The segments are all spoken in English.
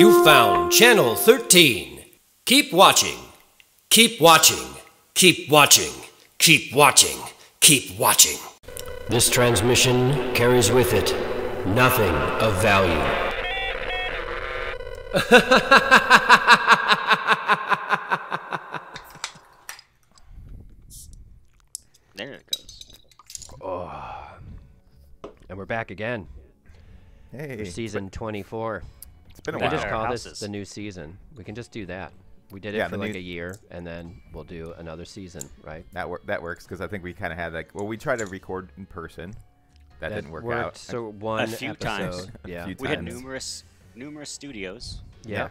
You found Channel 13. Keep watching. Keep watching. Keep watching. Keep watching. Keep watching. This transmission carries with it nothing of value. There it goes. Oh. And we're back again for Hey, season 24. It's been a We while. just Our call this the new season. We can just do that. We did it Yeah, for like new- a year, and then we'll do another season, right? That wor- that works because I think we kind of had like well, we tried to record in person. That, didn't work worked, out. So one a few episode. times. Yeah. few We had numerous numerous studios. yeah. Yeah.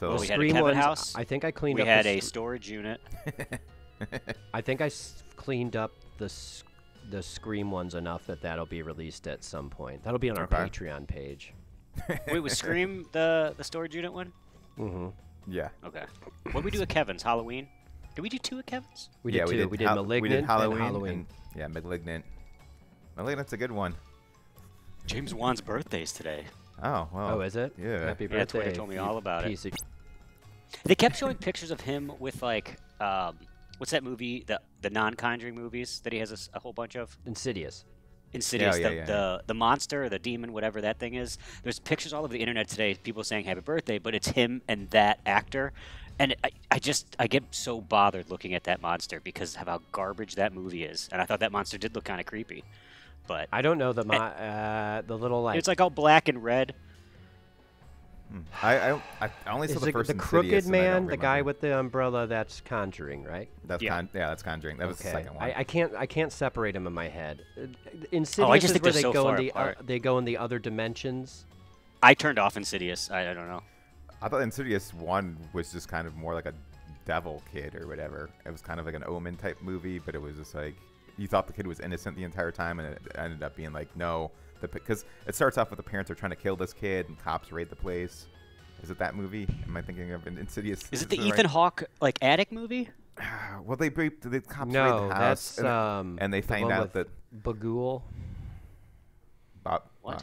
So Well, we had a Kevin ones, house. I think I cleaned We up. had the a storage unit. I think I s- cleaned up the s- the Scream ones enough that that'll be released at some point. That'll be on our Okay. Patreon page. Wait, was Scream the the storage unit one? Mm-hmm. yeah. Okay. What we do at Kevin's Halloween? Did we do two at Kevin's? We yeah, did two. We did, Hal- Malignant we did Halloween. and Halloween. and- yeah, Malignant. Malignant's a good one. James Wan's birthday's today. Oh well. oh, is it? Yeah. Happy Yeah, birthday. Twitter told me all about it. piece of They kept showing pictures of him with like, um, what's that movie? The the non-Conjuring movies that he has a s- a, whole bunch of. Insidious. Insidious, yeah, the, yeah, the the monster, the demon, whatever that thing is. There's pictures all over the internet today, people saying happy birthday, but it's him and that actor. And I, I just I get so bothered looking at that monster because of how garbage that movie is. And I thought that monster did look kind of creepy, but I don't know the mo- uh, the little like. it's like all black and red. I, I I I only saw is the the, first the crooked and I don't man, the guy with the umbrella? That's Conjuring, right? That's Yeah. con- yeah, that's Conjuring. That was the second one. I, I can't I can't separate them in my head. Insidious Oh, just is think where they're so go in the uh, they go in the other dimensions. I turned off Insidious. I, I don't know. I thought Insidious one was just kind of more like a devil kid or whatever. It was kind of like an Omen type movie, but it was just like you thought the kid was innocent the entire time, and it ended up being like no, because it starts off with the parents are trying to kill this kid, and cops raid the place. Is it that movie? Am I thinking of an Insidious? Is it the right- Ethan Hawke like attic movie? Well, they break the cops No, raid the house, that's and, um. and they the find one out that Bughuul. Bob, What? uh,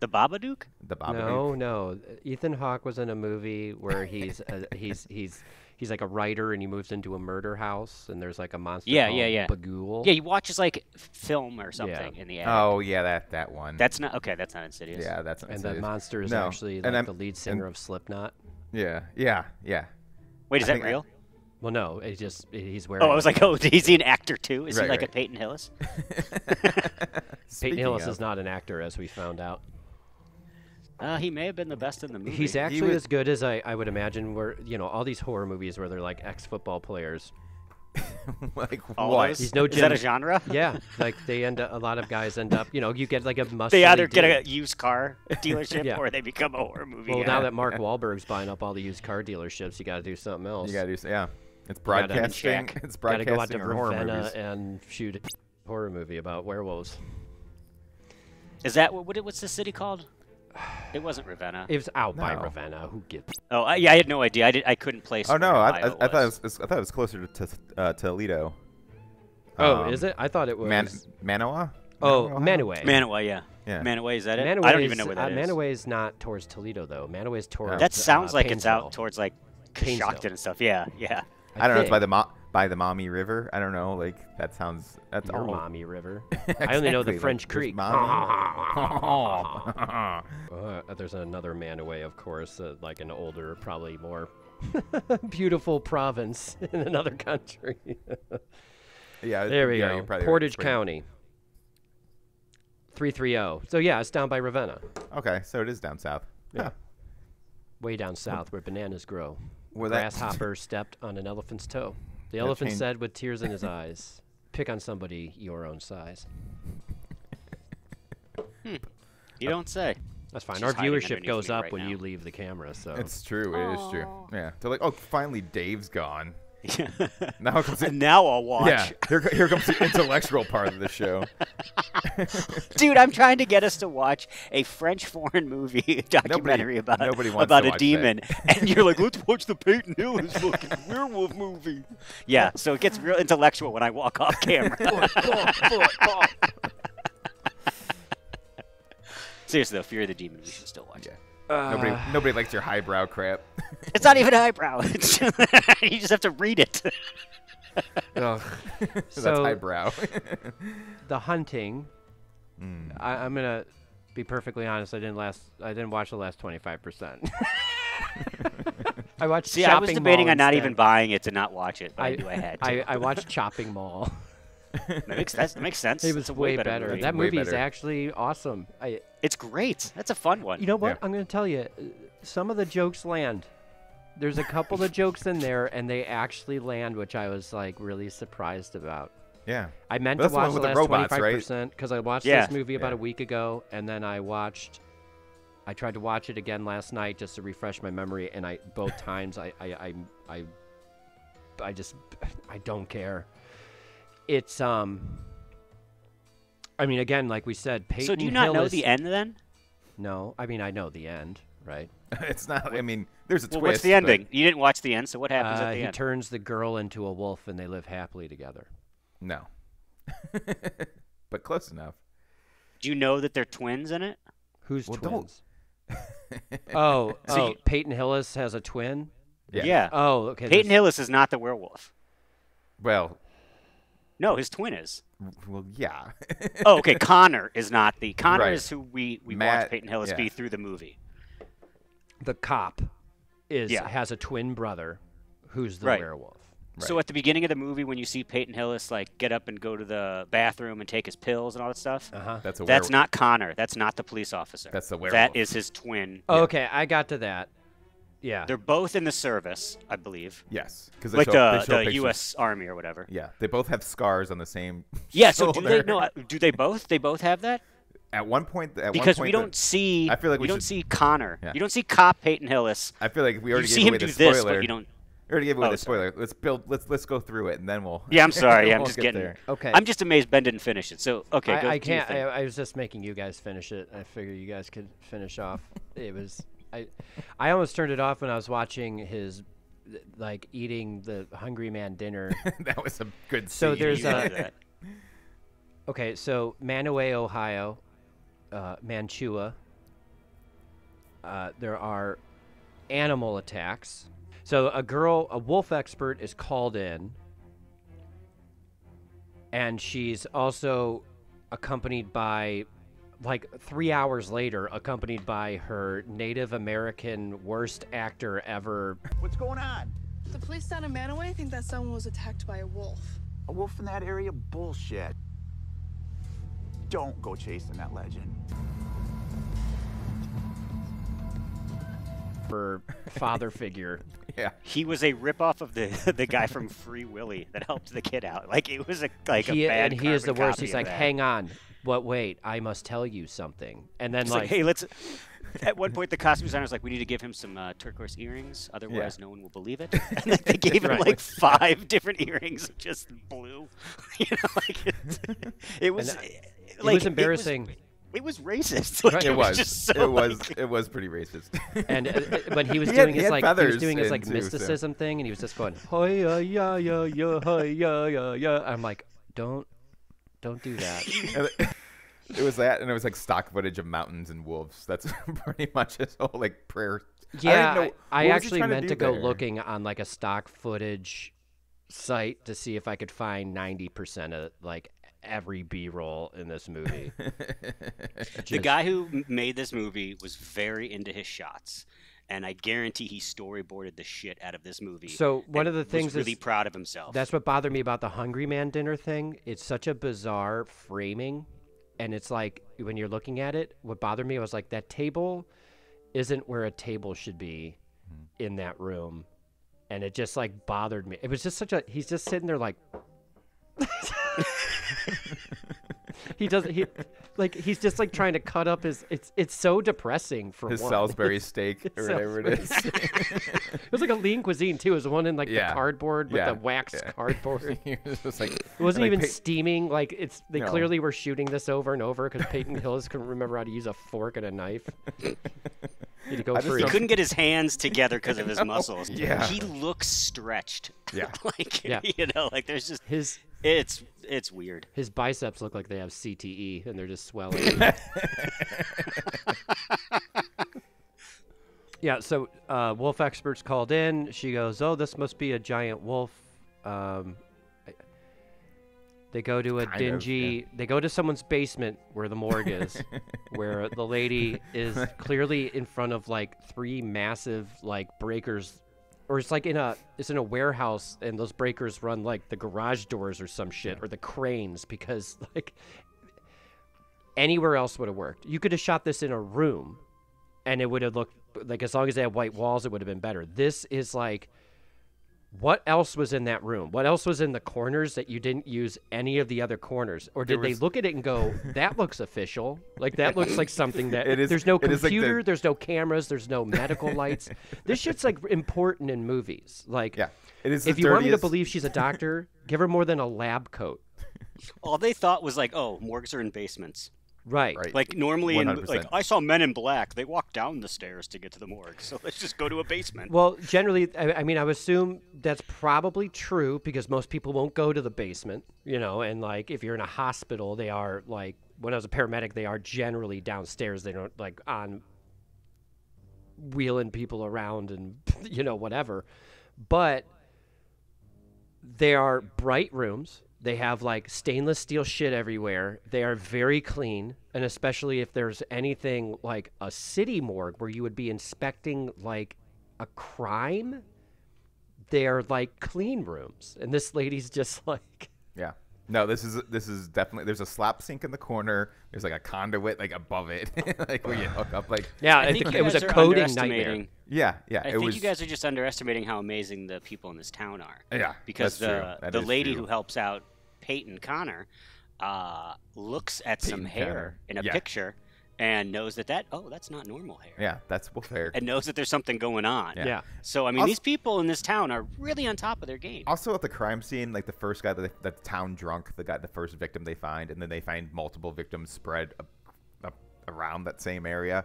The Babadook? the Babadook. No, no. Ethan Hawke was in a movie where he's uh, he's he's he's like a writer and he moves into a murder house and there's like a monster. Yeah, called yeah, yeah. Bughuul. Yeah, he watches like film or something in the attic. Oh yeah, that that one. That's not okay. That's not Insidious. yeah, that's And the monster is No, actually like I'm- the lead and- singer of Slipknot. Yeah, yeah, yeah. Wait, is I that think I- real? Well, no, it's just he's wearing. Oh, I was like, oh, is he an actor too? Is Right, he like right. a Peyton Hillis? Peyton Hillis of- is not an actor, as we found out. Uh, he may have been the best in the movie. He's actually was- as good as I, I would imagine. Where you know all these horror movies where they're like ex football players. like All what? those? He's no Is that a genre? Yeah, like they end up, a lot of guys end up. You know, you get like a must. They either get a used car dealership Yeah. or they become a horror movie. Well, yeah. now that Mark Wahlberg's buying up all the used car dealerships, you got to do something else. You gotta do, yeah. It's gotta- broadcasting. check. It's Gotta go out broadcasting to or horror Ravenna movies. and shoot a horror movie about werewolves. is that what? what- What's the city called? It wasn't Ravenna. It was out by Ravenna. Who gives? oh, I, yeah, I had no idea. I did. I couldn't place. Oh no, I, I, I thought it was, I thought it was closer to to uh, Toledo. Oh, Um, is it? I thought it was. Man- Manawa? oh, Manawa? Manaway. Manaway, yeah. Yeah. Manaway, is that it? Manaway I don't even know where that uh, is. Manaway's not towards Toledo though. Manaway's towards. That sounds uh, like it's out towards like Painesville. Coshocton and stuff. Yeah, yeah. I don't know. It's by the Mo- by the Mommy River. I don't know. Like that sounds. That's Your all. mommy river. I only know the Exactly, like, French Creek. Uh, there's another Manaway, of course, uh, like an older, probably more beautiful province in another country. yeah. there we yeah, go. you're probably right. Portage Spring- County. 330. So yeah, it's down by Ravenna, Okay, so it is down south. Yeah. way down south where bananas grow. Well, that- Grasshopper stepped on an elephant's toe. The That elephant changed- said with tears in his eyes, "Pick on somebody your own size." Hmm. You don't say. That's fine. She's Our viewership goes up right when now. you leave the camera. So It's true. It is true. Yeah. They're like, oh, finally Dave's gone. Now comes the, now I'll watch. yeah. Here, here comes the intellectual part of the show. Dude, I'm trying to get us to watch a French foreign movie documentary about nobody about a demon, and you're like, let's watch the Peyton Hillis fucking werewolf movie. Yeah, so it gets real intellectual when I walk off camera. Seriously, though, Fear of the Demon, we should still watch Yeah. it. Nobody, nobody likes your highbrow crap. It's not even highbrow. Just, you just have to read it. Ugh. That's So- highbrow. the hunting. Mm. I, I'm gonna be perfectly honest. I didn't last. I didn't watch the last 25 percent. I watched. See, I was debating Mall on not instead. even buying it to not watch it, but I, knew I had to. I, I watched Chopping Mall. That makes that makes sense. It was It's a way, better. better. movie. That Way movie is actually awesome. I, It's great. That's a fun one. you know what? Yeah. I'm gonna tell you, some of the jokes land. There's a couple of jokes in there, and they actually land, which I was like really surprised about. yeah. I meant But to that's the one watch the with the last robots, right? 25% because I watched Yeah. this movie about Yeah. a week ago, and then I watched. I tried to watch it again last night just to refresh my memory, and I both times I I I I, I just I don't care. It's um. I mean, again, like we said, Peyton so do you not Hill know is- the end then? No, I mean I know the end, right? it's not. I mean, there's a Well, twist. what's the but- ending? You didn't watch the end, so what happens Uh, at the he end? He turns the girl into a wolf, and they live happily together. No. but close enough. do you know that they're twins in it? Who's Well, twins? oh, So oh, you- Peyton Hillis has a twin. Yeah. Oh, okay. Peyton there's- Hillis is not the werewolf. Well, No, his twin is. well, yeah. Oh, okay. Connor is not the. Connor Right. is who we we Matt- watch Peyton Hillis be through the movie. the cop is Yeah. has a twin brother who's the Right. werewolf. So at the beginning of the movie, when you see Peyton Hillis like get up and go to the bathroom and take his pills and all that stuff, Uh huh. That's a that's werewolf. not Connor. That's not the police officer. That's the werewolf. is his twin. Oh, okay, I got to that. Yeah. They're both in the service, I believe, Yes, because like show, the the. U.S. Army or whatever. Yeah, they both have scars on the same. Yeah. So do they? shoulder. No. Do they both? They both have that At one point, at because one we point the- don't see. I feel like we don't should- see Connor. Yeah. You don't see cop Peyton Hillis. I feel like we You already see gave him away do the this, spoiler. but you don't. We already gave away Oh, the sorry. spoiler. Let's build. Let's let's go through it and then we'll. Yeah, I'm sorry. Yeah, I'm we'll just get getting. there. Okay. I'm just amazed Ben didn't finish it. So okay, go I, I can't. I. I was just making you guys finish it. I figured you guys could finish off. It was. I. I almost turned it off when I was watching his, like eating the Hungry Man dinner. that was a good. So scene. there's a- Okay, so Manaway, Ohio, uh, Mantua. Uh, there are animal attacks. So a girl, a wolf expert, is called in, and she's also accompanied by, like three hours later, accompanied by her Native American worst actor ever. What's going on? The police down in Manaway think that someone was attacked by a wolf. A wolf in that area? Bullshit. Don't go chasing that legend. For father figure, yeah. He was a ripoff of the the guy from Free Willy that helped the kid out. Like it was a like he, a bad. and he is the worst. He's like, that. hang on, but wait, I must tell you something. And then like, like, hey, let's. At one point, the costume designer's like, "We need to give him some uh, turquoise earrings, otherwise no one will believe it." And like, they gave him Right. like five different earrings, just blue. you know, like it, it was. uh, like, it was embarrassing. It was, racist. Like, Right. it, It was. so. it was. like- It was pretty racist. and uh, uh, but he was He doing he his like he was doing his like in too, so- mysticism thing, and he was just going, "Hi ya ya ya ya hi ya ya ya." I'm like, don't, don't do that. it was that, and it was like stock footage of mountains and wolves. That's pretty much his whole like prayer. Yeah, I, know, I, I what was he actually meant to, do go there? looking on like a stock footage site to see if I could find 90% of like every B-roll in this movie. the guy who made this movie was very into his shots, and I guarantee he storyboarded the shit out of this movie. So, one of the was things really is- proud of himself. That's what bothered me about the Hungry Man dinner thing. It's such a bizarre framing. And it's like, when you're looking at it, what bothered me was like, that table isn't where a table should be hmm. in that room. And it just like bothered me. It was just such a, he's just sitting there like, he doesn't, he, like, he's just like trying to cut up his, it's, it's so depressing for His one. Salisbury steak or whatever it is. It was like a lean cuisine too. It was one in like Yeah. the cardboard with Yeah, the wax yeah. cardboard. He was like It wasn't even Pey- steaming. Like it's they No. clearly were shooting this over and over because Peyton Hillis couldn't remember how to use a fork and a knife. He to go I he couldn't get his hands together because of his muscles. Yeah. he looks stretched. Yeah. like Yeah. you know, like there's just his it's it's weird. his biceps look like they have CTE and they're just swelling. Yeah, so uh, wolf experts called in. She goes, "Oh, this must be a giant wolf." Um, I- they go to a Kind of, dingy. They go to someone's basement where the morgue is, where the lady is clearly in front of like three massive like breakers, or it's like in a it's in a warehouse, and those breakers run like the garage doors or some shit, or the cranes because like anywhere else would have worked. You could have shot this in a room and it would have looked like as long as they had white walls, it would have been better. This is like, what else was in that room? What else was in the corners that you didn't use any of the other corners, or did There they look at it and go, "That looks official"? Like that looks like something that It is- there's no it is like the- computer, there's no cameras, there's no medical lights. This shit's like important in movies. Like, Yeah, it is. if the you want me to believe she's a doctor, give her more than a lab coat. All they thought was like, oh, morgues are in basements. Right. Right. Like normally, in, 100%. like I saw Men in Black. They walk down the stairs to get to the morgue. So let's just go to a basement. Well, generally, I, I mean, I would assume that's probably true because most people won't go to the basement, you know, and like if you're in a hospital, they are like, when I was a paramedic, they are generally downstairs. They don't like on wheeling people around and, you know, whatever. But they are bright rooms. They have like stainless steel shit everywhere. They are very clean, and especially if there's anything like a city morgue where you would be inspecting like a crime, they're like clean rooms. And this lady's just like, Yeah. No, this is this is definitely. There's a slap sink in the corner. There's like a conduit like above it, like where you hook up. Like yeah, I it, think it was a coding nightmare. yeah, yeah. I it think was. you guys are just underestimating how amazing the people in this town are. Yeah, because that's true. the That the lady true. who helps out Peyton Connor uh, looks at some hair Connor. in a Yeah. picture and knows that that oh that's not normal hair. Yeah, that's wolf hair. And knows that there's something going on. Yeah. Yeah. So I mean, Also- these people in this town are really on top of their game. Also at the crime scene, like the first guy that they, that town drunk, the guy, the first victim they find, and then they find multiple victims spread up, up around that same area.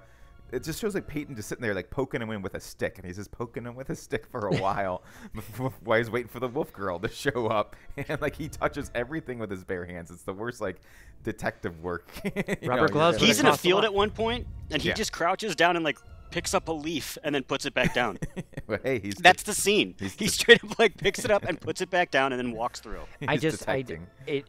It just shows like Peyton just sitting there like poking him in with a stick, and he's just poking him with a stick for a while before- while he's waiting for the wolf girl to show up. And like he touches everything with his bare hands. It's the worst like detective work. Rubber you're gloves He's in a costs a field at one point, and he Yeah. just crouches down and like picks up a leaf and then puts it back down. But hey, he's That's the scene. He's he straight up like picks it up and puts it back down and then walks through. I just, I, d- detecting. it,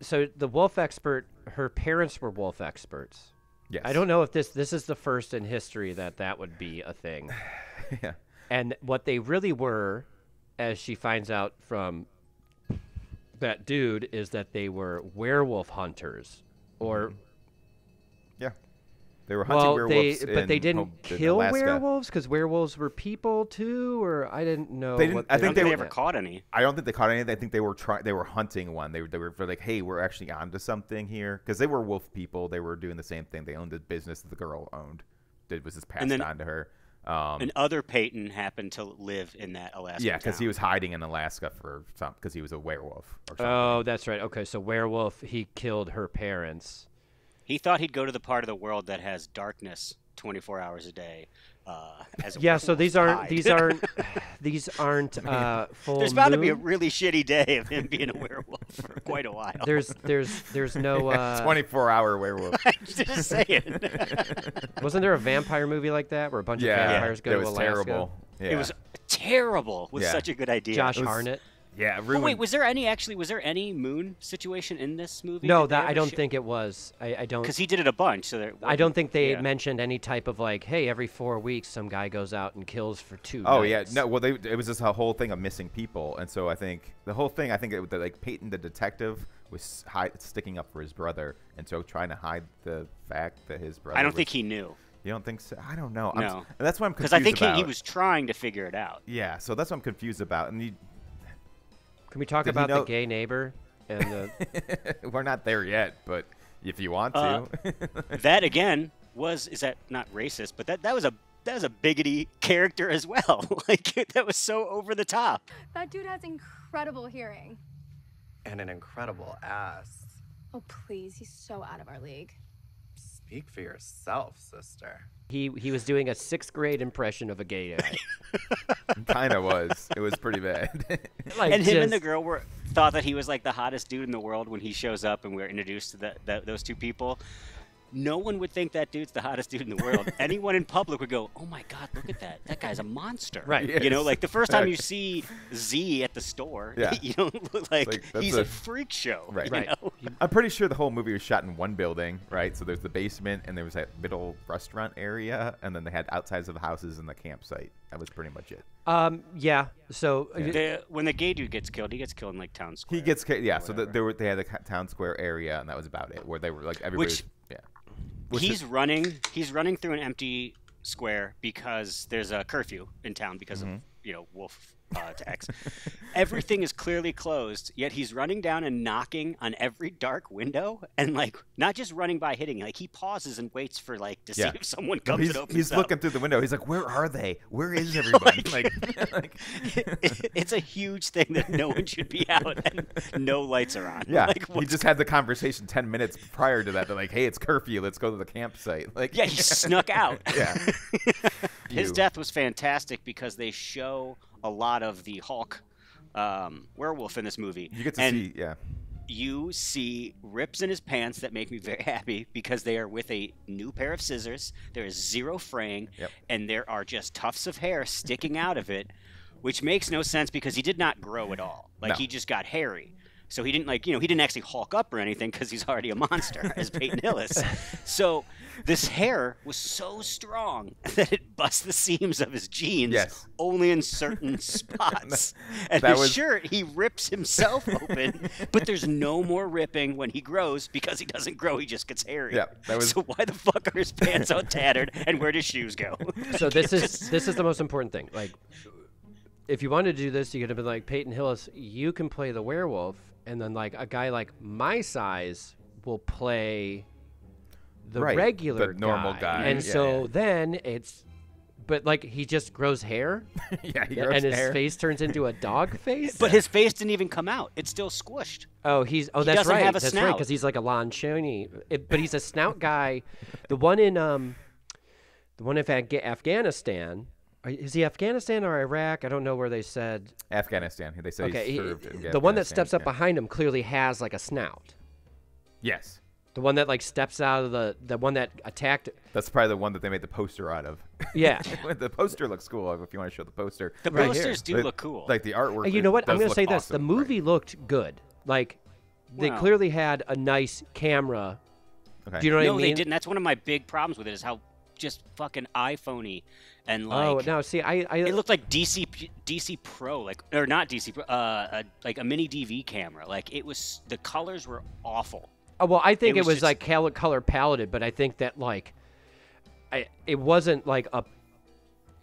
so the wolf expert, her parents were wolf experts. Yes. I don't know if this this is the first in history that that would be a thing. yeah. And what they really were, as she finds out from that dude, is that they were werewolf hunters, or mm-hmm. Yeah. They were hunting well, they but they didn't Home- kill werewolves because werewolves were people too, or I didn't know. They didn't- what I I think they think they ever caught any. I don't think they caught any. I think they were trying. They were hunting one. They, were- they were like, "Hey, we're actually onto something here," because they were wolf people. They were doing the same thing. They owned the business that the girl owned. Did was just passed then- on to her. Um, And other Peyton happened to live in that Alaska. yeah, because he was hiding in Alaska for some because he was a werewolf or something. Oh, that's right. Okay, so werewolf. He killed her parents. He thought he'd go to the part of the world that has darkness 24 hours a day. Uh, as Yeah, so these to aren't hide. these aren't these aren't uh, full. There's bound to be a really shitty day of him being a werewolf for quite a while. There's there's there's no. Uh, Twenty-four hour werewolf. just saying. wasn't there a vampire movie like that where a bunch of yeah, vampires go it to was Alaska? terrible. Yeah. It was terrible. It was Yeah. such a good idea. Josh was- Harnett. Yeah. Oh, but Ruined. wait, was there any actually? Was there any moon situation in this movie? No, that I don't sh- think it was. I, I don't. because he did it a bunch. So there, I don't think they yeah. mentioned any type of like, hey, every four weeks some guy goes out and kills for two. Oh yeah, no. Well, they, it was just a whole thing of missing people, and so I think the whole thing. I think it, that, like Peyton, the detective, was hide, sticking up for his brother, and so trying to hide the fact that his brother. I don't was- think he knew You don't think so? I don't know. I'm, No. and that's what I'm confused because I think he, about. he was trying to figure it out. Yeah, so that's what I'm confused about, and you, Can we talk Did he about know- the gay neighbor and the? we're not there yet, but if you want Uh, to, that again was is that not racist? But that that was a that was a biggity character as well. like that was so over the top. That dude has incredible hearing. And an incredible ass. Oh, please. He's so out of our league. Speak for yourself, sister. he he was doing a sixth grade impression of a gay guy. kind of was. It was pretty bad. like and him and the girl were thought that he was like the hottest dude in the world when he shows up and we're introduced to that, that those two people. No one would think that dude's the hottest dude in the world. Anyone in public would go, "Oh my god, look at that! That guy's a monster!" Right. You know, like the first time you see Z at the store, Yeah. you don't look like, Like, he's a, a- freak show. Right. you Right. know? I'm pretty sure the whole movie was shot in one building, right? So there's the basement, and there was that middle restaurant area, and then they had outsides of the houses and the campsite. That was pretty much it. Um, yeah. So uh, The, when the gay dude gets killed, he gets killed in like town square. He gets ca- yeah. So the, whatever. there were they had a town square area, and that was about it. Where they were like everybody. Which- was, yeah. Which he's is- running. He's running through an empty square because there's a curfew in town because Mm-hmm. of you know Wolf X. Everything is clearly closed, yet he's running down and knocking on every dark window, and like not just running by hitting. Like he pauses and waits for like to Yeah. see if someone comes he's, he's looking through the window. He's like, "Where are they? Where is everybody?" like, like, it's a huge thing that no one should be out and no lights are on. yeah. like, he just had the conversation ten minutes prior to that. They're like, "Hey, it's curfew. Let's go to the campsite." Like, Yeah, he snuck out. yeah. His death was fantastic because they show a lot of the Hulk um, werewolf in this movie. You get to and see, yeah. you see rips in his pants that make me very happy because they are with a new pair of scissors. There is zero fraying, Yep. and there are just tufts of hair sticking out of it, which makes no sense because he did not grow at all. Like No. he just got hairy. So he didn't like you know he didn't actually hulk up or anything because he's already a monster as Peyton Hillis. So this hair was so strong that it busts the seams of his jeans Yes. only in certain spots. and that his was- shirt he rips himself open, but there's no more ripping when he grows because he doesn't grow. He just gets hairy. Yeah, that was- So why the fuck are his pants all tattered and where do shoes go? so this is just- this is the most important thing. Like, if you wanted to do this, you could have been like Peyton Hillis. You can play the werewolf, and then like a guy like my size will play the Right, the regular normal guy, And yeah, so yeah. then it's, but like he just grows hair, yeah, he and grows his hair. face turns into a dog face. But his face didn't even come out. It's still squished. Oh, he's oh He that's doesn't right. have a that's right because he's like a Lon Chaney, but he's a snout guy. The one in um, the one in Afga- Afghanistan. Are- Is he Afghanistan or Iraq? I don't know where they said. Afghanistan. They say Okay, he he- served in the one that steps up yeah. behind him clearly has like a snout. Yes, The one that like steps out of the the one that attacked. that's probably the one that they made the poster out of. Yeah. the poster looks cool. If you want to show the poster, The Right here. posters do But, look cool. Like the artwork. And you know what? I'm gonna look say this: the awesome, right. movie looked good. Like they Wow. clearly had a nice camera. Okay. Do you know what no, I mean? No, they didn't. That's one of my big problems with it is how just fucking iPhoney and like oh no! See, I, I it looked like DC DC Pro, like or not DC Pro, uh, a, like a mini DV camera. Like it was the colors were awful. Oh, well, I think It it was was, just- like color color paletted, but I think that like, I it wasn't like a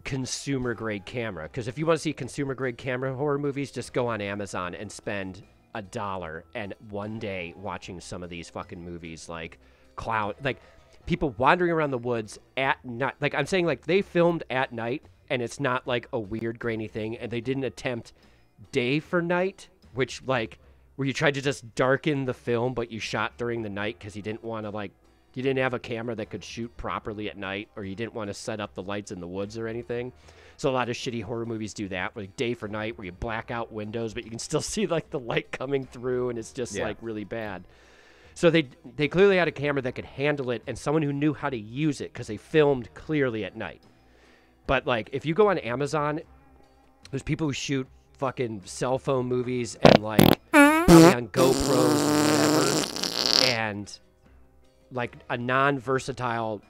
consumer grade camera. Because if you want to see consumer grade camera horror movies, just go on Amazon and spend a dollar and one day watching some of these fucking movies like clown like people wandering around the woods at night. Like I'm saying, like they filmed at night, and it's not like a weird grainy thing, and they didn't attempt day for night, which like where you tried to just darken the film, but you shot during the night because you didn't want to like you didn't have a camera that could shoot properly at night, or you didn't want to set up the lights in the woods or anything. So a lot of shitty horror movies do that, like day for night, where you black out windows, but you can still see like the light coming through, and it's just Yeah. like really bad. So they they clearly had a camera that could handle it, and someone who knew how to use it because they filmed clearly at night. But like, if you go on Amazon, there's people who shoot fucking cell phone movies and like probably on GoPros or whatever, and like a non-versatile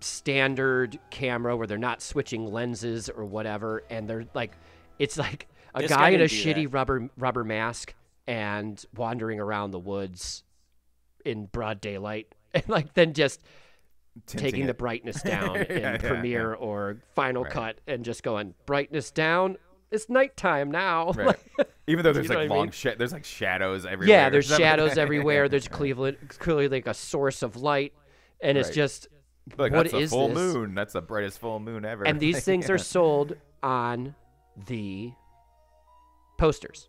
standard camera where they're not switching lenses or whatever, and they're like, it's like a This guy, guy in a shitty that. rubber rubber mask and wandering around the woods in broad daylight, and like then just Tinting taking the brightness down in yeah, Premiere yeah. or Final Right. Cut and just going brightness down. It's nighttime now. Right. Even though there's like what I long mean? sh- there's like shadows everywhere. yeah, there's shadows everywhere. There's Cleveland clearly like a source of light, and it's just like what that's is a full this? moon. That's the brightest full moon ever. And these things are sold on the posters.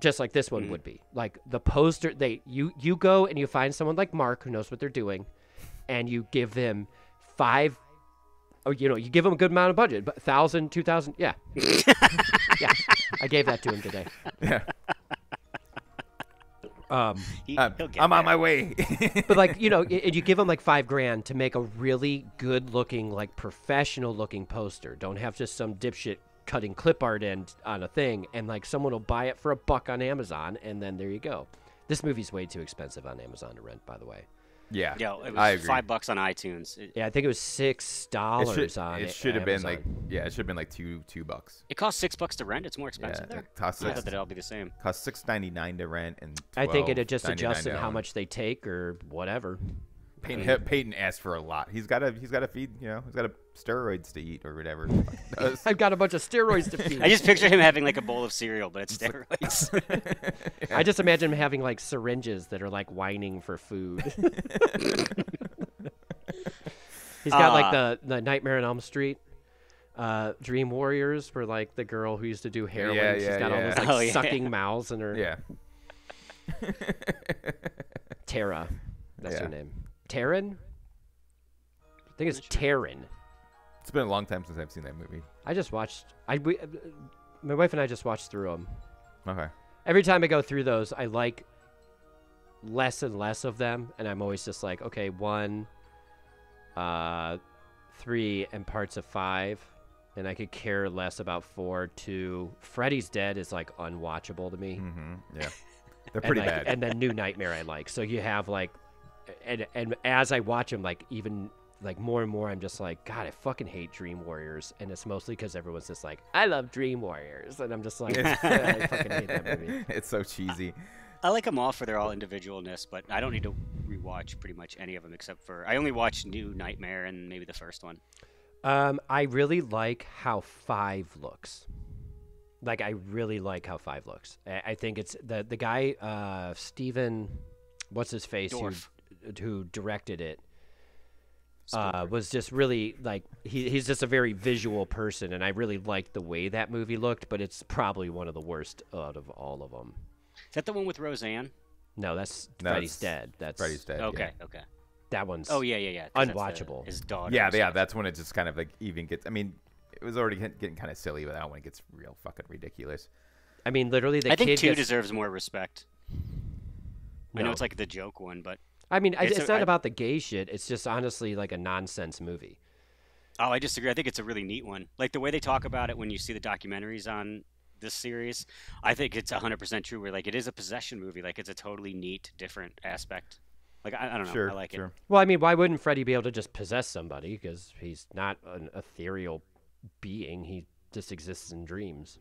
Just like this one Mhm. would be. Like the poster they you you go and you find someone like Mark who knows what they're doing and you give them five or you know, you give them a good amount of budget, but thousand, two thousand, yeah. yeah. I gave that to him today. Yeah. Um, He, I'm, he'll get I'm on my way. but like you know, y- and you give them like five grand to make a really good-looking, like professional-looking poster. Don't have just some dipshit cutting clip art and on a thing, and like someone will buy it for a buck on Amazon, and then there you go. This movie's way too expensive on Amazon to rent, by the way. yeah, Yeah, it was I agree. five bucks on iTunes. It, Yeah, I think it was six dollars on it A- should have been like yeah, it should have been like two two bucks. it costs six bucks to rent. It's more expensive Yeah, there. it costs I six- thought that it'll be the same. Cost six ninety nine to rent and I think it had just $12.99 adjusted how much they take or whatever. Peyton, Peyton asked for a lot. He's got to he's got to feed you know he's got to steroids to eat or whatever. he fucking does. I've got a bunch of steroids to feed. I just picture him having like a bowl of cereal, but it's steroids. I just imagine him having like syringes that are like whining for food. He's got like Uh, the, the Nightmare on Elm Street. Uh, Dream Warriors, where like the girl who used to do heroin, Yeah, she's yeah, got all yeah. those like Oh, yeah. sucking mouths in her. yeah, Tara, that's her name. Taryn. I think it's Taryn. it's been a long time since I've seen that movie. I just watched. I we, uh, my wife and I just watched through them. Okay, every time I go through those, I like less and less of them, and I'm always just like, okay, one, uh, three, and parts of five, and I could care less about four. Two, Freddy's Dead is like unwatchable to me. hmm yeah, they're And, pretty like- bad. And then New Nightmare I like. So you have like, and and as I watch them, like even like more and more, I'm just like, God, I fucking hate Dream Warriors, and it's mostly because everyone's just like, I love Dream Warriors, and I'm just like, I fucking hate that movie. it's so cheesy. I like them all for their all individualness, but I don't need to rewatch pretty much any of them except for I only watched New Nightmare and maybe the first one. Um, I really like how five looks. Like I really like how five looks. I, I think it's the the guy uh Steven what's his face who Dorff. Who directed it uh, was just really like he, he's just a very visual person and I really liked the way that movie looked, but it's probably one of the worst out of all of them. Is that the one with Roseanne? No, that's No, Freddy's it's Dead. That's Freddy's dead. Okay, okay. That one's Oh yeah, yeah, yeah that's the- Unwatchable. his daughter. Yeah, yeah, that's when it just kind of like even gets. I mean, it was already getting kind of silly, but that one gets real fucking ridiculous. I mean literally the I think two gets, deserves more respect. I know it's like the joke one, but I mean It's it's, a- not I- about the gay shit. It's just honestly like a nonsense movie. oh, I disagree. I think it's a really neat one. Like the way they talk about it when you see the documentaries on this series, I think it's 100% true. Where like it is a possession movie. Like it's a totally neat, different aspect. Like I, I don't know. Sure, I like sure. it. Well, I mean, why wouldn't Freddy be able to just possess somebody? Because he's not an ethereal being. He just exists in dreams.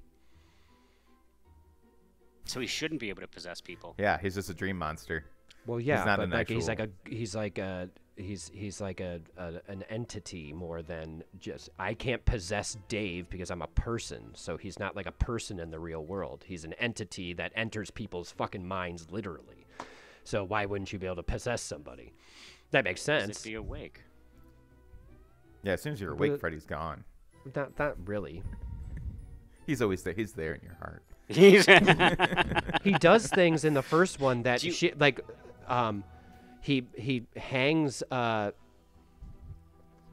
So he shouldn't be able to possess people. Yeah, he's just a dream monster. Well, yeah, not but an like he's like a he's like a he's he's like a, a an entity more than just I can't possess Dave because I'm a person. So he's not like a person in the real world. He's an entity that enters people's fucking minds literally. So why wouldn't you be able to possess somebody? That makes sense. be awake? Yeah, as soon as you're awake, But- Freddy's gone. Not not really. He's always there. He's there in your heart. he does things in the first one that Do you- shi like um he he hangs uh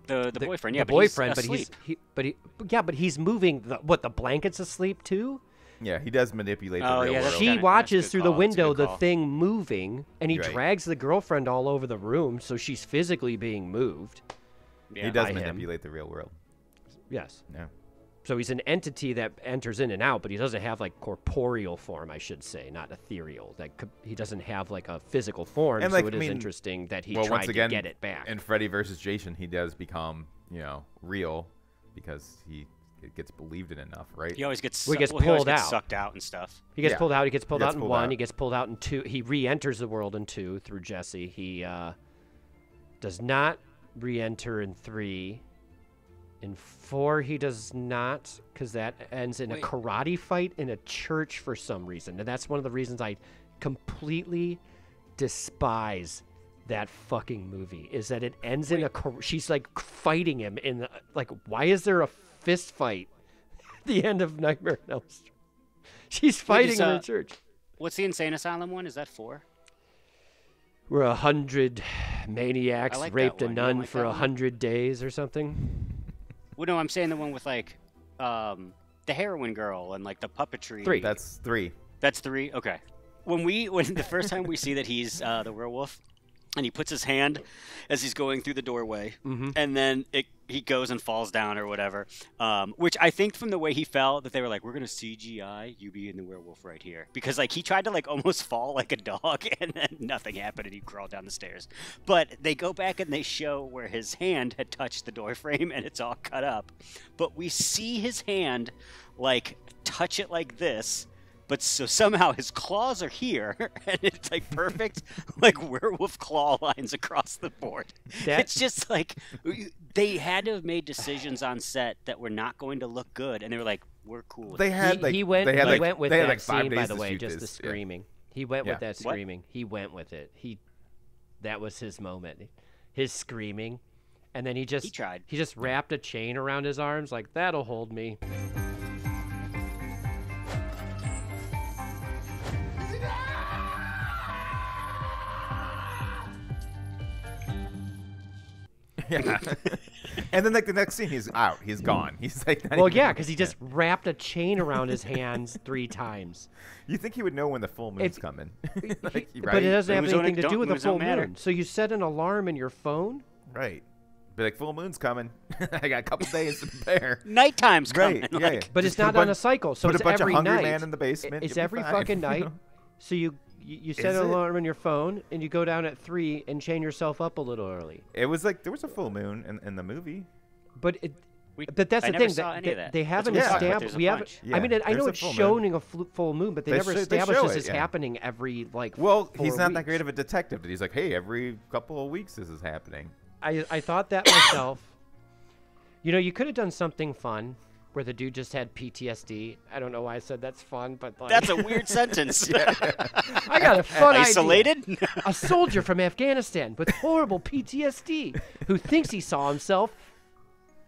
the the, boyfriend, yeah, the but he's boyfriend but he's he but he yeah but he's moving the what the blankets asleep too Yeah, he does manipulate the Oh, real yeah, world. she kinda- watches through call, the that's a good window the thing moving and he Right. drags the girlfriend all over the room so she's physically being moved Yeah. he does by him. manipulate the real world. yes Yeah. So he's an entity that enters in and out but he doesn't have like corporeal form i should say not ethereal that could, he doesn't have like a physical form And, so like, it I is interesting that he well, tried once again, to get it back in Freddy versus Jason, he does become, you know, real because he it gets believed in enough, right? He always gets Well, he gets well, he always pulled gets out. sucked out and stuff. He gets Yeah. pulled out. He gets pulled gets out in pulled one. out. He gets pulled out in two. He re-enters the world in two through Jesse. He uh, does not re-enter in three. In four, he does not, because that ends in Wait. a karate fight in a church for some reason, and that's one of the reasons I completely despise that fucking movie. Is that it ends in a she's like fighting him in the, like why is there a fist fight at the end of Nightmare on Elm Street? She's fighting is, him in uh, a church. What's the insane asylum one? Is that four? Where a hundred maniacs like raped a one. You don't nun like for a hundred days or something. Well, no, I'm saying the one with like um, the heroin girl and like the puppetry. Three. That's three. That's three. Okay. when we when the first time we see that he's uh, the werewolf and he puts his hand as he's going through the doorway and then it, he goes and falls down or whatever um, which i think from the way he fell that they were like we're gonna cgi you being the werewolf right here. Because like he tried to like almost fall like a dog and then nothing happened and he crawled down the stairs. But they go back and they show where his hand had touched the door frame and it's all cut up. But we see his hand like touch it like this but so somehow his claws are here and it's like perfect like werewolf claw lines across the board That- it's just like they had to have made decisions on set that were not going to look good and they were like we're cool with They it." had he, like he went. they had he like went with they that had like five scene, by days the to way, shoot just the this, yeah. screaming. He went Yeah. with that What? screaming. He went with it. He, that was his moment. His screaming, and then he just tried. He just wrapped a chain around his arms, like that'll hold me. Yeah. and then like the next scene, he's out. He's gone. He's like. not Well, yeah, because he just wrapped a chain around his hands three times. You think he would know when the full moon's If- coming? He- like, But it doesn't have Moons don't- anything to do don't- with the moons don't full matter. moon. So you set an alarm in your phone. Right. Be like, full moon's coming. I got a couple days to prepare. nighttime's coming Right. Yeah. like, yeah. But Just it's put a not on bunch- a cycle, so put it's a bunch every of hungry night. man in the basement. It's you'll be every fine, fucking you night. know? So you you, you set Is an it? alarm on your phone and you go down at three and chain yourself up a little early. It was like there was a full moon in, in the movie. But it. We- but that's I the never thing. saw that, any of that that. They haven't what we thought, but established. there's a We haven't. bunch. I Yeah, mean, I there's know a it's full moon. showing a fl- full moon, but they, They never show- they established this it, is yeah. happening every like. Well, he's four not that weeks. great of a detective that he's like, hey, every couple of weeks this is happening. I I thought that myself. You know, you could have done something fun where the dude just had PTSD. I don't know why I said that's fun, but like, that's a weird sentence I got a fun idea. isolated a soldier from Afghanistan with horrible PTSD who thinks he saw himself.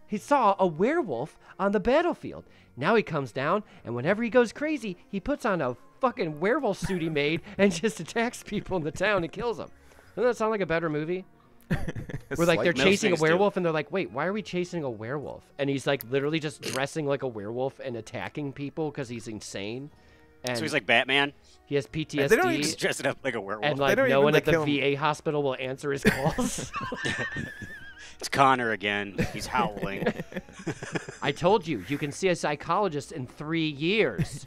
He saw a werewolf on the battlefield. Now he comes down, and whenever he goes crazy, he puts on a fucking werewolf suit he made and just attacks people in the town and kills them. Doesn't that sound like a better movie? Where like they're chasing a things do. werewolf and they're like, wait, why are we chasing a werewolf? And he's like literally just dressing like a werewolf and attacking people because he's insane. And so he's like batman he has ptsd they don't PTSD. he's dressing up like a werewolf And like no even, one like, at the kill him. VA hospital will answer his calls. it's connor again he's howling I told you, you can see a psychologist in three years.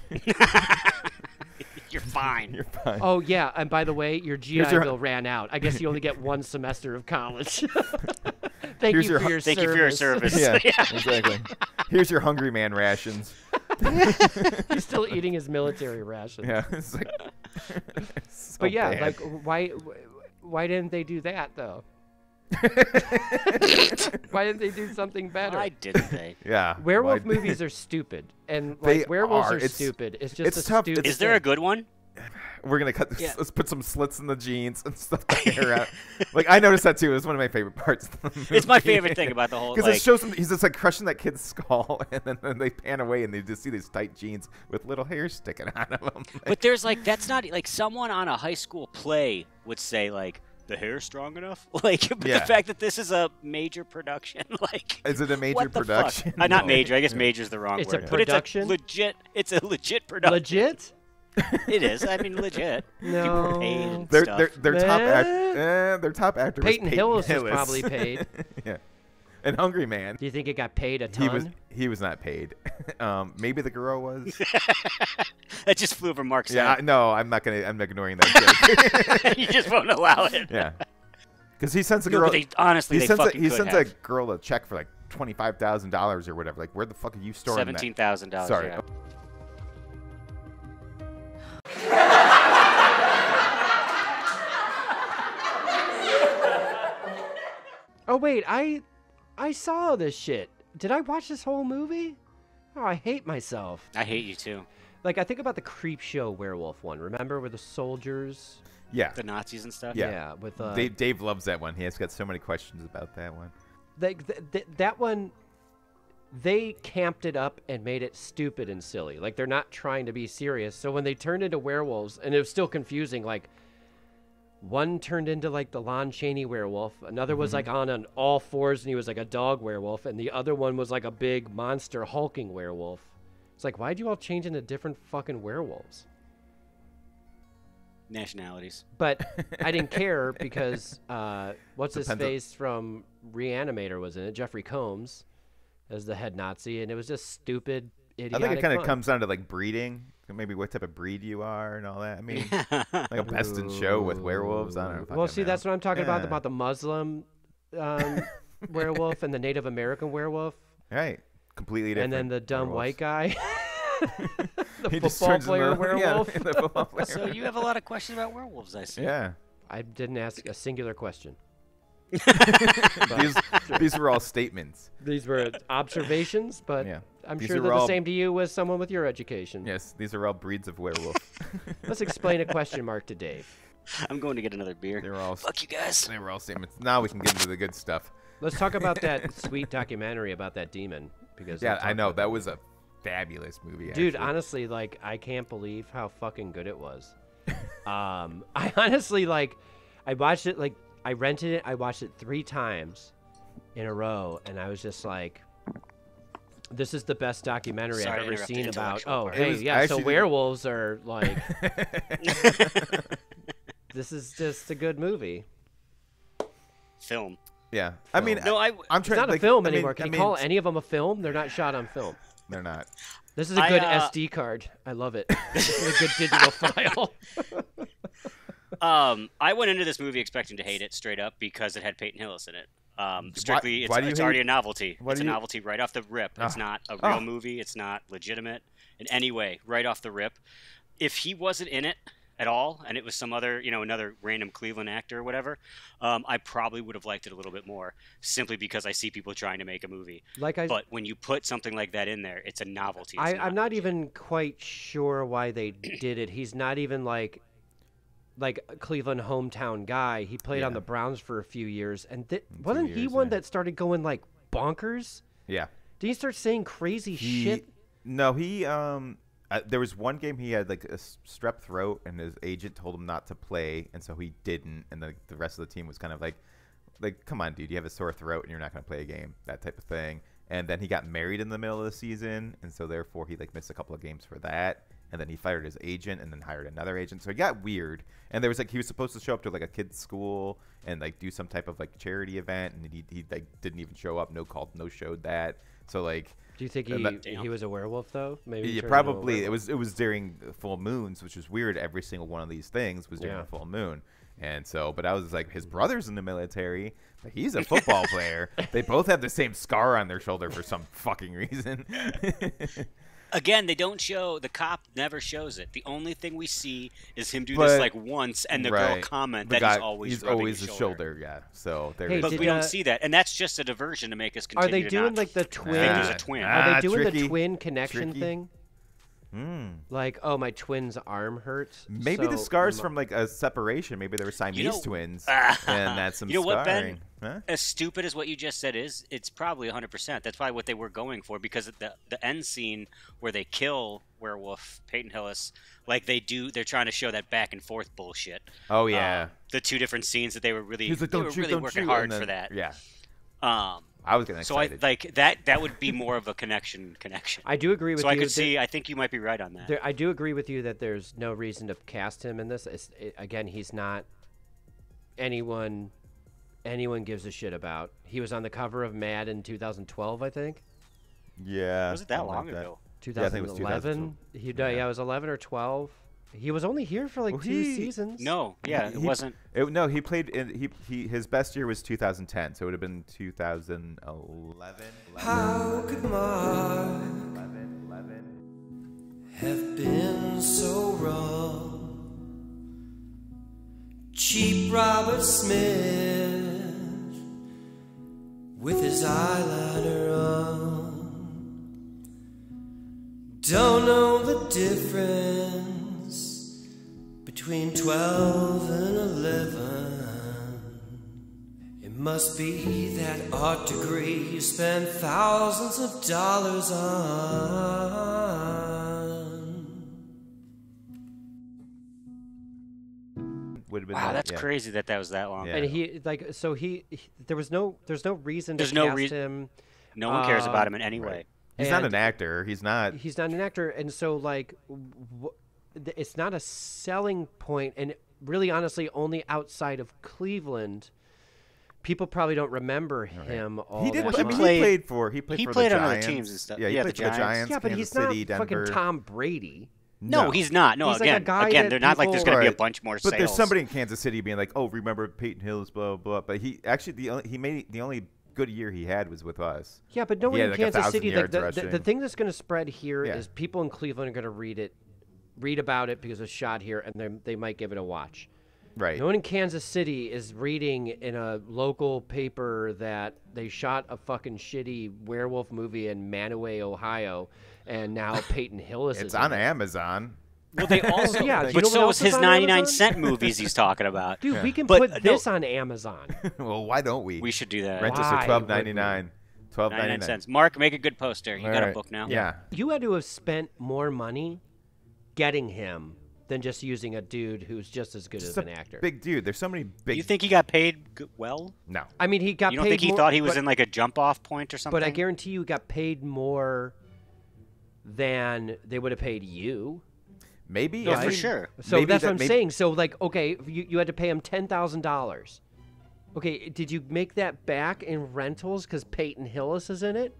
You're fine You're fine. oh yeah, and by the way, your GI your- Bill ran out. I guess you only get one semester of college. Thank Here's you your for hu- your thank service. you for your service yeah, exactly. Here's your hungry man rations. He's still eating his military rations. Yeah, it's like. so but yeah, bad. like why why didn't they do that though? why didn't they do something better? why didn't they yeah, Werewolf why- movies are stupid, and They werewolves are. are, It's- stupid. It's just it's a tough. stupid. is there a good one We're gonna cut. This, Yeah. Let's put some slits in the jeans and stuff the hair out. Like I noticed that too. It was one of my favorite parts. Of the it's my favorite thing about the whole Because like, it shows him he's just like crushing that kid's skull, and then, then they pan away and they just see these tight jeans with little hair sticking out of them. But there's like that's not like someone on a high school play would say like the hair strong enough. Like but Yeah. the fact that this is a major production, like Is it a major production? Uh, not major. I guess Yeah. is the wrong It's a word. production? But it's a legit. It's a legit production. legit? It is. I mean, legit. People were paid No. and Their stuff. their their top act, Eh? their top actor was Peyton Peyton Hillis was Hillis. probably paid. yeah, and Hungry Man. Do you think it got paid a ton? He was he was not paid. um, maybe the girl was. that just flew over Mark's yeah, I, head. no, I'm not gonna. I'm ignoring that. joke. you just won't allow it. yeah, because he sends a No, girl. but they honestly he they sends a, he could sends have. a girl a check for like twenty five thousand dollars or whatever. Like, where the fuck are you storing Seventeen thousand dollars. Sorry. Yeah. Oh wait, I I saw this shit. Did I watch this whole movie? Oh, I hate myself. I hate you too. Like I think about the creep show werewolf one. Remember with the soldiers? Yeah, The Nazis and stuff. Yeah. with uh, Dave, Dave loves that one. He has got so many questions about that one. like th- th- that one. They camped it up and made it stupid and silly. Like they're not trying to be serious. So when they turned into werewolves, and it was still confusing. Like one turned into like the Lon Chaney werewolf. Another was like on an all fours and he was like a dog werewolf, and the other one was like a big monster hulking werewolf. It's like why'd you all change into different fucking werewolves? nationalities. But I didn't care because uh, what's his Depends on- face from Reanimator was in it, Jeffrey Combs, as the head Nazi, and it was just stupid. I think it kind of comes down to like breeding, maybe what type of breed you are and all that. I mean, like a best in show with werewolves. I don't know. Well, fucking see, know. that's what I'm talking about Yeah. about the Muslim um, werewolf and the Native American werewolf, Right. Completely different. and then the dumb werewolves. white guy, the He football turns player into- yeah, werewolf. the football player. So you have a lot of questions about werewolves, I see. yeah. I didn't ask a singular question. These these were all statements. These were observations, but Yeah. I'm These sure they're all- the same to you as someone with your education. Yes, these are all breeds of werewolf. Let's explain a question mark to Dave. I'm going to get another beer. they were all Fuck you guys. they were all statements. Now we can get into the good stuff. Let's talk about that sweet documentary about that demon because Yeah, I know that was a fabulous movie. Dude, actually. honestly, like I can't believe how fucking good it was. um, I honestly like, I watched it like I rented it. I watched it three times in a row, and I was just like, "This is the best documentary Sorry I've ever seen about." Oh, part. Hey, was- yeah. So actually didn't- werewolves are like, this is just a good movie. Film. yeah. I mean, No, I. I'm It's trying. not a film I mean- anymore. Can I you call any of them a film? They're not shot on film. They're not. This is a good uh, SD card. I love it. this is a good digital file. Um, I went into this movie expecting to hate it straight up because it had Peyton Hillis in it. Um, strictly, why it's, you it's already hate- a novelty. why It's a you- novelty right off the rip. It's Ah. not a Ah. real movie. It's not legitimate in any way. Right off the rip. If he wasn't in it at all, and it was some other, you know, another random Cleveland actor or whatever, um, I probably would have liked it a little bit more, simply because I see people trying to make a movie. Like I, But when you put something like that in there, it's a novelty. It's I, I'm not even quite sure why they did it. He's not even like like a Cleveland hometown guy. He played on the Browns for a few years, and th- wasn't he one yeah. that started going like bonkers? Yeah. Did he start saying crazy He, shit? No, he um. Uh, there was one game he had like a strep throat, and his agent told him not to play, and so he didn't. And the the rest of the team was kind of like, like, come on, dude, you have a sore throat, and you're not going to play a game, that type of thing. And then he got married in the middle of the season, and so therefore he like missed a couple of games for that. And then he fired his agent, and then hired another agent. So he got weird. And there was like he was supposed to show up to like a kid's school and like do some type of like charity event, and he he like didn't even show up. No called, no showed that. So like. Do you think he that- he was a werewolf though? Maybe Yeah, turned into a probably. It was it was during full moons, which was weird. Every single one of these things was during Yeah. a full moon, and so. But I was like, his brother's in the military, but he's a football player. They both have the same scar on their shoulder for some fucking reason. Again, they don't show the cop never shows it. The only thing we see is him do But- this like once, and the girl Right. comment The that guy- he's always he's rubbing always his a shoulder. shoulder. Yeah. So there Hey, is. But Did, we don't uh, see that, and that's just a diversion to make us Are continue. they to doing not like the twin? there's a Ah, twin. Are they doing tricky. the twin connection Tricky. thing? Mm. Like, oh, my twin's arm hurts. Maybe the scars m- from like a separation. Maybe they were Siamese know- twins, and that's some You know what, Ben? Huh? As stupid as what you just said is, it's probably 100%. That's probably what they were going for because the the end scene where they kill werewolf Peyton Hillis, like they do, they're trying to show that back and forth bullshit. Oh yeah. the two different scenes that they were really, He's like, they don't were shoot, really don't working shoot," hard then- for that. Yeah. Um, I was getting so I like that. That would be more of a connection. Connection. I do agree with so you. I could that- see. I think you might be right on that. There, I do agree with you that there's no reason to cast him in this. It's, it, again, he's not anyone anyone gives a shit about. He was on the cover of Madden 2012, I think. yeah. was it that long like that. ago? Yeah, I think it was 2011. He yeah. yeah, it was 11 or 12. He was only here for like Well, two he- seasons. No, yeah, it wasn't. It, no, he played. In, he he. His best year was 2010, so it would have been 2011. How could Mark 11, 11. have been so wrong? Cheap Robert Smith with his eyeliner on. Don't know the difference between 12 and 11. It must be that art degree you spend thousands of dollars on. Would have been. Wow, that, that's yeah. crazy that that was that long. Yeah. And he like so he, he there was no there's no reason There's to no cast rea- him. No one cares about Um, him in any way. He's not an actor. He's not. He's not an actor, and so like, w- th- it's not a selling point, and really, honestly, only outside of Cleveland, people probably don't remember him. All He did. that I mean, he played- played for. He played he for played the on other teams and stuff. Yeah, he Yeah, played the for the Giants. Giants. yeah, but Kansas he's not City, fucking Tom Brady. No, No. he's not. No, He's again, guy again, they're not like there's people- going to be a bunch more But sales. there's somebody in Kansas City being like, "Oh, remember Peyton Hillis?" Blah blah. But he actually the only, he made the only good year he had was with us. Yeah, but no one in like Kansas City. Like the, the, the thing that's going to spread here is Yeah. people in Cleveland are going to read it, read about it because it's shot here, and they they might give it a watch. Right. No one in Kansas City is reading in a local paper that they shot a fucking shitty werewolf movie in Mantua, Ohio, and now Peyton Hillis It's is on it. Amazon. Well, they also, yeah, do you but know so else is his ninety nine cent movies he's talking about. Dude, we can But, put no, this on Amazon. well, why don't we? We should do that. Rent us Why for twelve would we? ninety nine. Twelve 99 ninety nine cents. Mark, make a good poster. You got a book now. Yeah. you had to have spent more money getting him than just using a dude who's just as good Just as an actor. big dude. There's so many big. You think he got paid well? No. I mean, he got paid. You don't paid think he more- thought he was but- in like a jump off point or something? But I guarantee you got paid more than they would have paid you. Maybe. No, I for sure. So maybe that's that- what I'm maybe- saying. So like, okay, you, you had to pay him ten thousand dollars. Okay, did you make that back in rentals because Peyton Hillis is in it,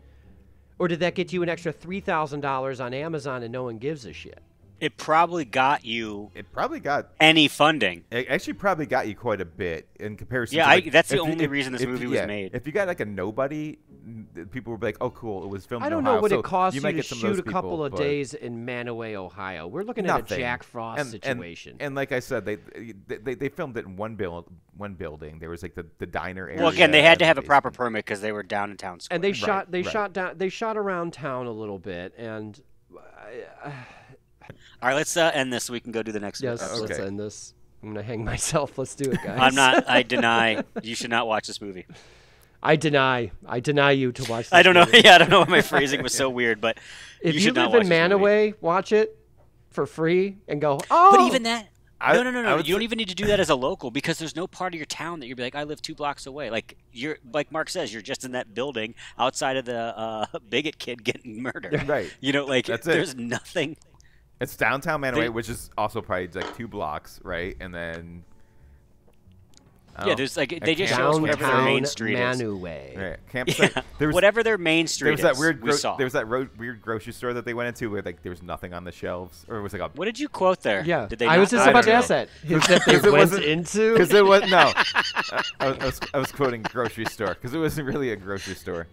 or did that get you an extra three thousand dollars on Amazon and no one gives a shit? It probably got you It probably got. any funding. It actually probably got you quite a bit in comparison. Yeah, to, I- that's the if you- only if- reason this if- movie was yeah, made. If you got like a nobody, people would be like, "Oh, cool, it was filmed." I don't know Ohio." what So it costs you, might to get some of those shoot a couple people, of days in Mantua, Ohio. We're looking at a. Jack Frost And- and- situation. And, like I said, they, they they they filmed it in one build, one building. There was like the, the diner area. Well, again, they had to have a proper permit because they were downtown. square. and they Right, shot they right. shot down they shot around town a little bit and uh, All right, let's uh, end this so we can go do the next yes episode. let's Okay. end this i'm gonna hang myself let's do it guys I'm not. I deny. You should not watch this movie. i deny i deny you to watch this I don't know. movie. Yeah, I don't know why my phrasing was so weird, but if you you, should not live in watch this Mantua watch it for free and go oh But even that. I- no, no, no, no. would You don't even need to do that as a local because there's no part of your town that you'd be like, I live two blocks away. Like you're, like Mark says, you're just in that building outside of the uh, bigot kid getting murdered. Right. You know, like That's it. there's nothing. It's downtown Mantua, They- which is also probably like two blocks, right? And then. I Yeah, there's like they just can't- show us whatever their downtown main street is. Mantua Right. Campsite. There was, whatever their main street there was that weird. we gro- saw. There was that ro- weird grocery store that they went into where like there was nothing on the shelves, or it was like a. What did you quote there? yeah Did they i not- was just I about to ask know. that they 'Cause it went wasn't- into Because it was no, I, I I was I was quoting grocery store because it wasn't really a grocery store.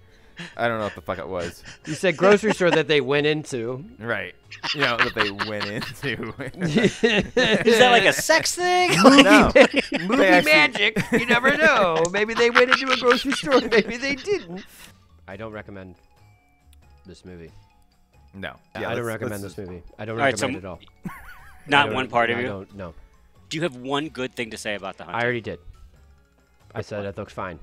I don't know what the fuck it was. you said grocery store that they went into Right. You know that they went into. Is that like a sex thing? no. movie actually- magic. You never know. Maybe they went into a grocery store. Maybe they didn't. I don't recommend this movie. No. I don't recommend let's- this movie. I don't All right, so recommend it at all. Not one part of I you. No, Do you have one good thing to say about the hunter? I already did. I said it looks fine.